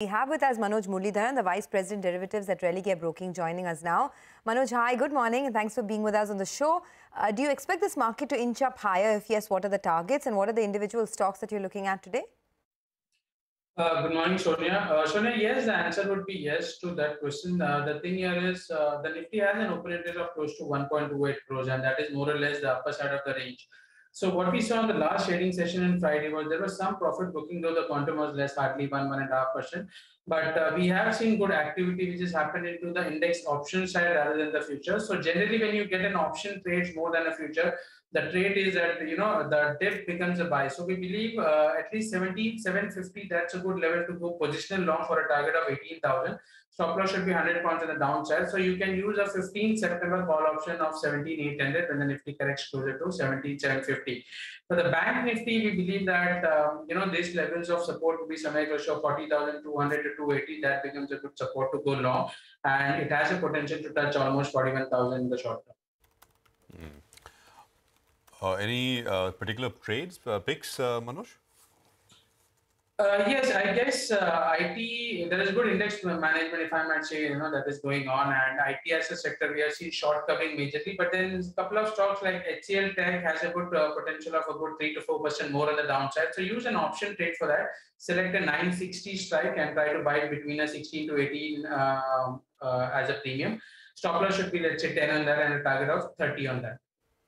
We have with us Manoj Muralidharan, the Vice President Derivatives at Religare Broking, joining us now. Manoj, hi, good morning, and thanks for being with us on the show. Uh, do you expect this market to inch up higher? If yes, what are the targets and what are the individual stocks that you're looking at today? Uh, good morning, Sonia. Uh, Sonia, yes, the answer would be yes to that question. Uh, the thing here is uh, the Nifty has an open interest of close to 1.28 crores, and that is more or less the upper side of the range. So what we saw in the last trading session on Friday was there was some profit booking, though the quantum was less, hardly one, one and a half percent. But uh, we have seen good activity which has happened into the index option side rather than the future. So generally, when you get an option trade more than a future, the trade is that you know the dip becomes a buy. So we believe uh, at least 17, 750, that's a good level to go positional long for a target of 18,000. Stop loss should be 100 points on the downside. So you can use a 15 September call option of 17,800 when the Nifty corrects closer to 17,750. For the bank Nifty, we believe that um, you know these levels of support will be somewhere close to 40,200 to 280. That becomes a good support to go long, and it has a potential to touch almost 41,000 in the short term. Mm. Uh, any uh, particular trades, uh, picks, Manoj? Yes, I guess IT, there is good index management, if I might say, you know, that is going on. And IT as a sector, we have seen short covering majorly, but then a couple of stocks like HCL Tech has a good potential of a good 3 to 4% more on the downside. So use an option trade for that. Select a 960 strike and try to buy between a 16 to 18 um, uh, as a premium. Stop loss should be, let's say, 10 on that and a target of 30 on that.